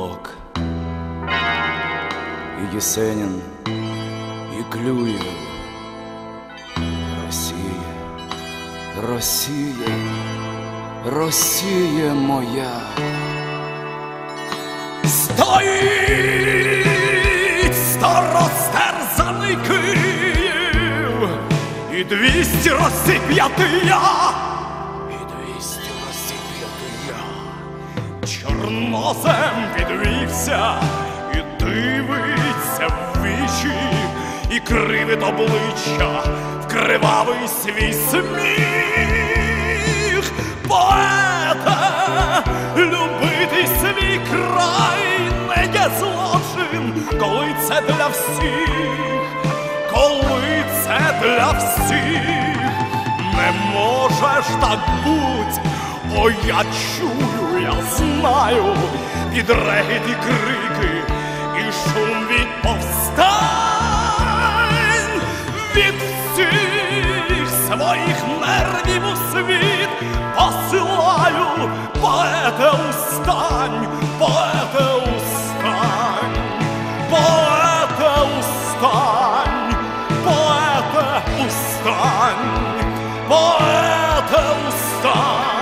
Блок, і Єсенін, і Клюєв. Росія, Росія, Росія моя. Стоїть старостерзаний Київ, і двісті розсип'яти я, Чорнозем підвівся і дивиться в вічі, і кривить обличчя, вкривавий свій сміх. Поета, любити свій край не є злочин, коли це для всіх, коли це для всіх, не можеш так буть, о, я чую, я знаю, під регіт і крики, і шум від повстань від всіх своїх нервів у світ посилаю, поете устань, поете устань, поете устань, поете устань, поете устань.